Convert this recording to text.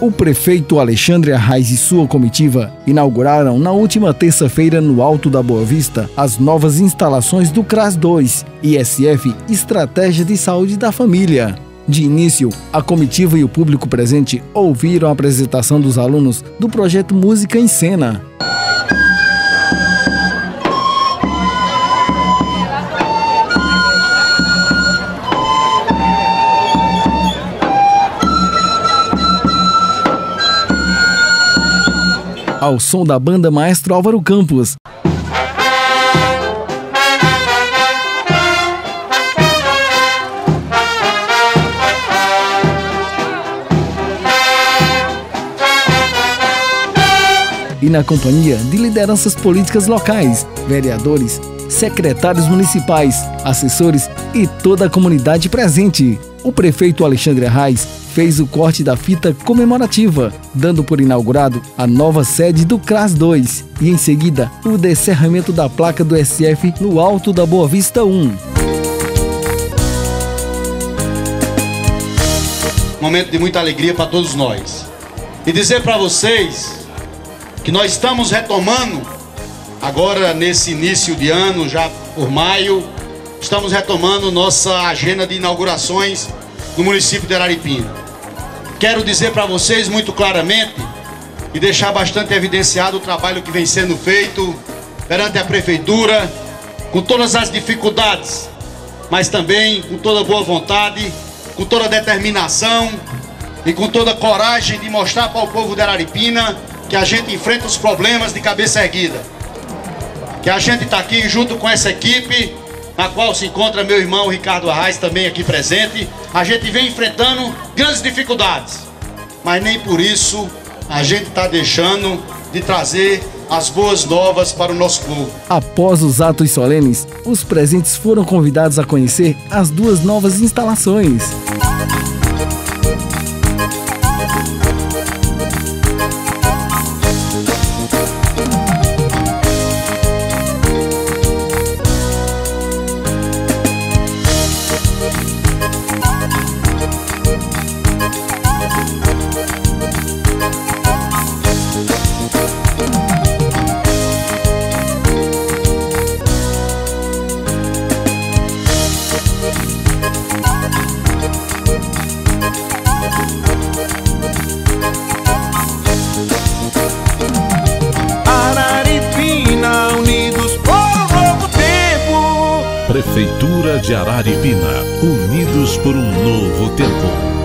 O prefeito Alexandre Arraes e sua comitiva inauguraram na última terça-feira no Alto da Boa Vista as novas instalações do CRAS 2, ISF Estratégia de Saúde da Família. De início, a comitiva e o público presente ouviram a apresentação dos alunos do projeto Música em Cena. Ao som da banda Maestro Álvaro Campos. E na companhia de lideranças políticas locais, vereadores, secretários municipais, assessores e toda a comunidade presente. O prefeito Alexandre Arraes fez o corte da fita comemorativa, dando por inaugurado a nova sede do CRAS 2 e em seguida o descerramento da placa do SF no alto da Boa Vista 1. Momento de muita alegria para todos nós. E dizer para vocês que nós estamos retomando agora nesse início de ano, já por maio, estamos retomando nossa agenda de inaugurações no município de Araripina. Quero dizer para vocês muito claramente e deixar bastante evidenciado o trabalho que vem sendo feito perante a prefeitura, com todas as dificuldades, mas também com toda boa vontade, com toda determinação e com toda coragem de mostrar para o povo de Araripina que a gente enfrenta os problemas de cabeça erguida. Que a gente está aqui junto com essa equipe na qual se encontra meu irmão Ricardo Arraes, também aqui presente. A gente vem enfrentando grandes dificuldades, mas nem por isso a gente está deixando de trazer as boas novas para o nosso povo. Após os atos solenes, os presentes foram convidados a conhecer as duas novas instalações. Prefeitura de Araripina, unidos por um novo tempo.